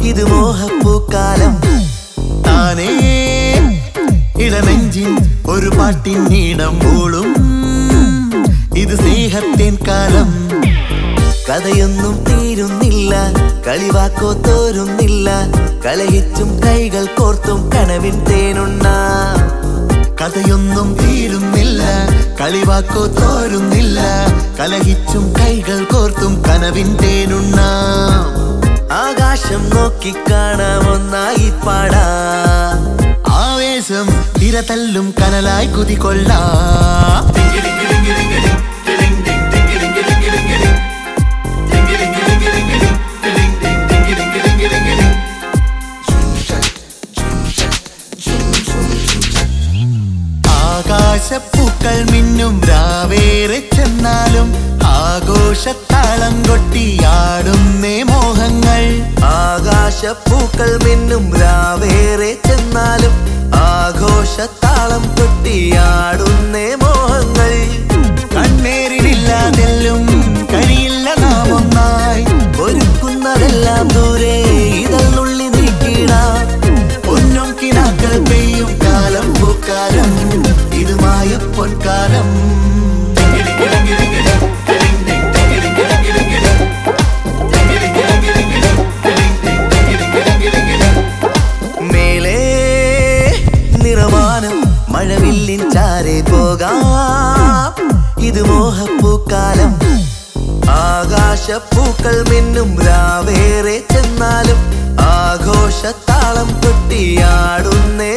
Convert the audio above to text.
ഇത് മോഹപ്പൂക്കാലം. താനേ ഇളനെഞ്ചിൻ ഒരു പാട്ടിൻ നീടം പോളും ഇത് സ്നേഹത്തിൻ കാലം. കഥയൊന്നും തീരുന്നില്ല. കളിവാക്കോ തോരുന്നില്ല. കലഹിച്ചും കൈകൾ കോർത്തും കനവിൻ തേനുണ്ണ. കഥയൊന്നും തീരുന്നില്ല. കളിവാക്കോ തോരുന്നില്ല. കലഹിച്ചും കൈകൾ കോർത്തും കനവിൻ തേനുണ്ണ. ആകാശം നോക്കിക്കാണാം ഒന്നായി പാടാ. ആവേശം തിരതല്ലും കനലായി കുതികൊള്ളാ. ആകാശപ്പൂക്കൾ മിന്നും രാവേറെ ചെന്നാലും ആഘോഷത്താളം കൊട്ടിയാടുന്നേ മോഹങ്ങൾ. ആകാശപ്പൂക്കൾ മിന്നും രാവേറെ ചെന്നാലും ആഘോഷത്താളം കൊട്ടിയാടുന്നേ മോഹങ്ങൾ. കണ്ണേറിനില്ലാതെല്ലും കഴിയില്ല കരിയില്ല നാമൊന്നായി. ഒരുക്കുന്നതെല്ലാം ദൂരെ ഇതളുള്ളി പൊൻകാലം. മേലേ ആകാശപ്പൂക്കൾ മിന്നും രാവേറെ ചെന്നാലും ആഘോഷത്താളം കൊട്ടിയാടുന്നേ